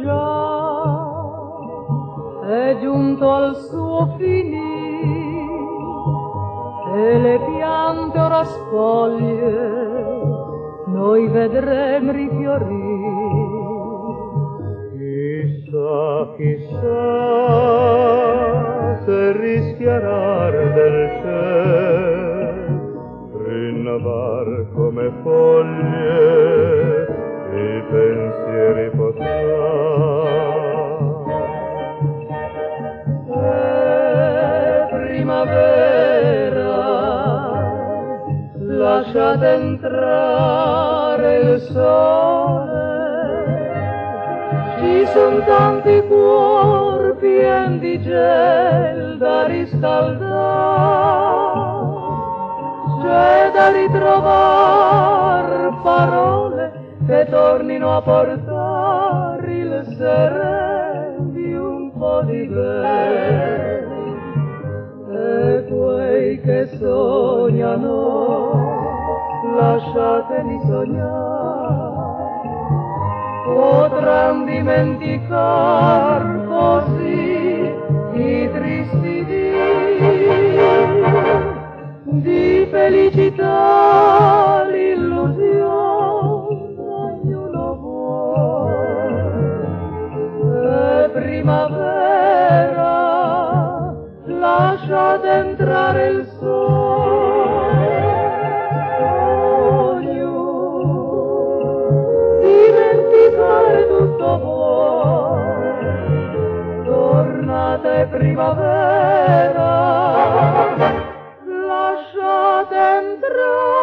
già è giunto al suo finir e le piante ora spoglie noi vedremo rifiorir chissà chissà se rischiarar del cielo rinnovar come foglie lasciate entrare il sole. Ci sono tanti cuori pieni di gel da riscaldare. C'è da ritrovare parole che tornino a portare il sereno di un po' di bene. E quei che sognano lasciateli sognare, potranno dimenticar così i tristi dì. Di felicità l'illusione ognuno vuole. E primavera lasciate entrare il de primavera, la ya tendrá.